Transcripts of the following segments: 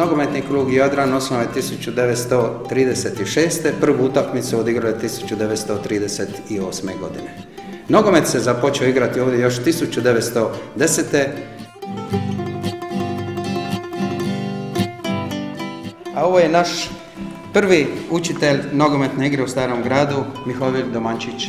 Nogometni klub Jadran osnovan je 1936. Prvu utakmicu odigrao je 1938. godine. Nogomet se započeo igrati ovdje još 1910. A ovo je naš prvi učitelj nogometne igre u Starom gradu, Mihovil Domančić.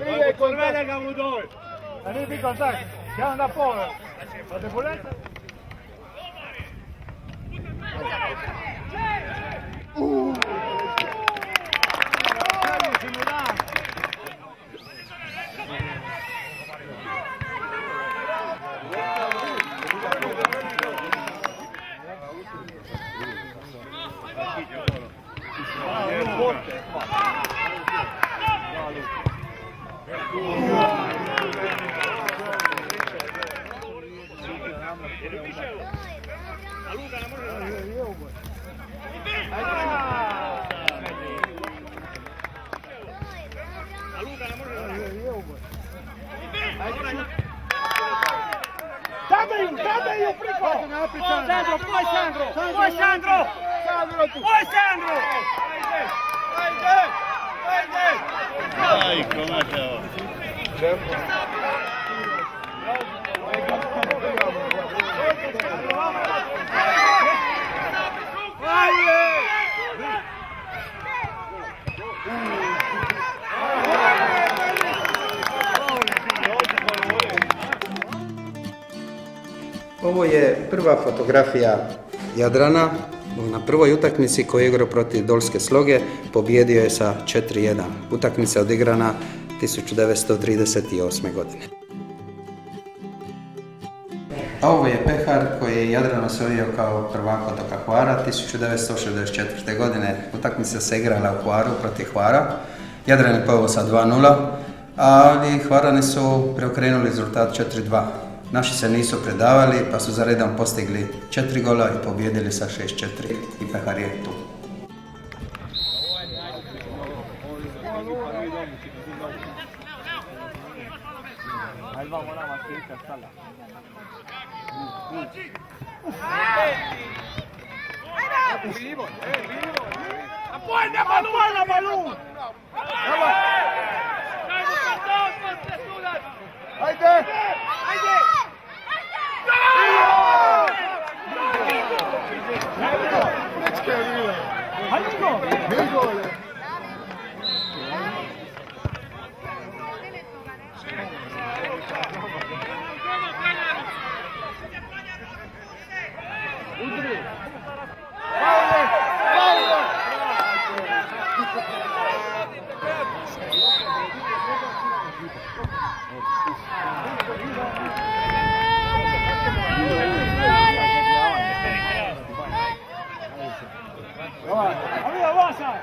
Prije doj. Da nije bi kontakt. Ja onda povrlo. Pa te bolete? Sandro! Poi Sandro! Poi Sandro! Vai, gente! Vai, gente! Aj. Ovo je prva fotografija Jadrana na prvoj utakmici koju je igrao protiv Dolske sloge, pobjedio je sa 4-1. Utakmica je odigrana 1938. godine. A ovo je pehar koji je Jadran osvojio kao prvako do Hvara 1964. godine. Utakmica se igrala u Hvaru protiv Hvara. Jadran je poveo sa 2-0, ali Hvarani su preokrenuli rezultat 4-2. Naši se nisu predavali pa su za redom postigli 4 gola i pobjedili sa 6-4 i pehar je tu. Appoina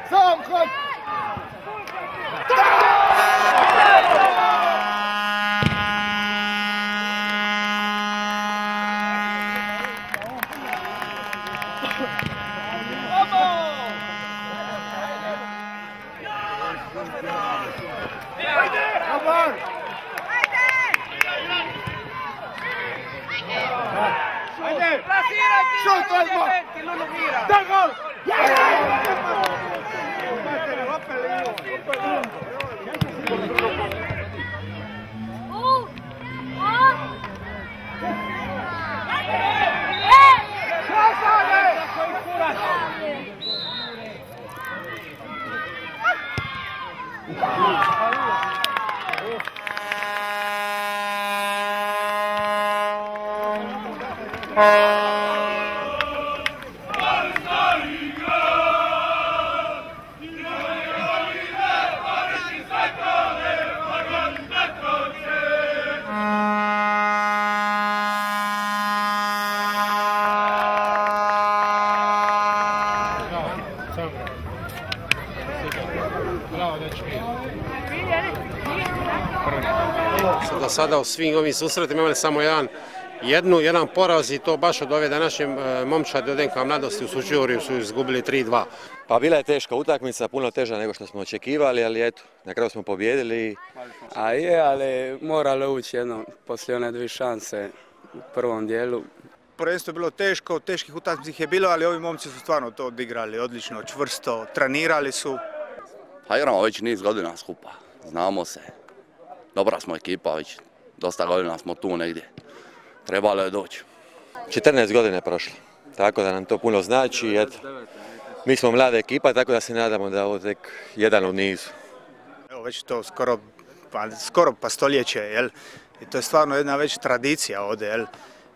So Sada u svim ovim susretima imali samo jedan, jednu, jedan poraz i to baš od ove današnje e, momčadi od NK Mladosti u Sučuriju su izgubili 3-2. Pa bila je teška utakmica, puno teža nego što smo očekivali, ali eto, na kraju smo pobjedili. A je, ali moralo ući jedno, poslije one dvije šanse u prvom dijelu. Prvenstvo je bilo teško, teških utakmica je bilo, ali ovi momci su stvarno to odigrali odlično, čvrsto, trenirali su. Pa igramo već niz godina skupa, znamo se. Dobra smo ekipa, već dosta godina smo tu negdje. Trebalo je doći. 14 godina je prošlo, tako da nam to puno znači. Eto, mi smo mlada ekipa, tako da se nadamo da je ovo tek jedan od nizu. Evo već to skoro pa, skoro pa stoljeće, jel? I to je stvarno jedna već tradicija ovdje, jel?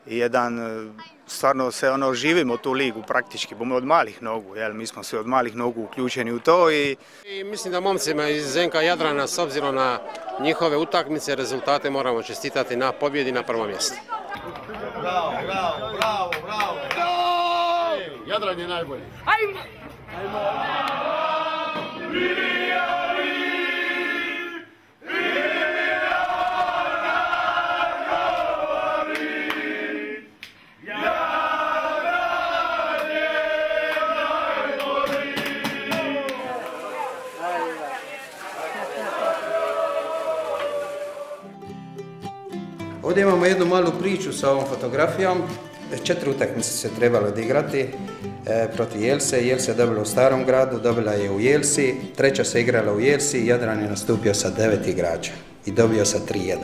I jedan, e, stvarno se ono, živimo tu ligu praktički, bomo od malih nogu, jel? Mi smo svi od malih nogu uključeni u to i I mislim da momcima iz NK Jadrana s obzirom na njihove utakmice, rezultate moramo čestitati na pobjedi na prvo mjesto. Jadran je najbolji. Ovdje imamo jednu malu priču sa ovom fotografijom. Četiri utakmice se trebalo odigrati e, protiv Jelse. Jelsa je dobila u Starom gradu, dobila je u Jelsi. Treća se igrala u Jelsi. Jadran je nastupio sa devet igrača i dobio sa 3-1.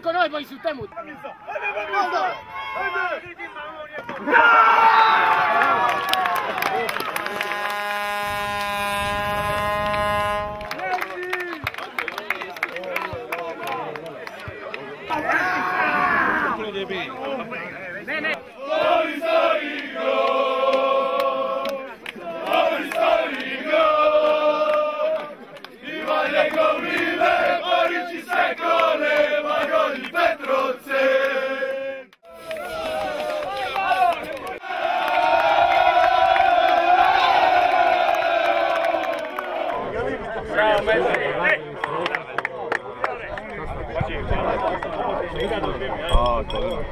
To je to, Marko, najbolji su temu. A, kolega.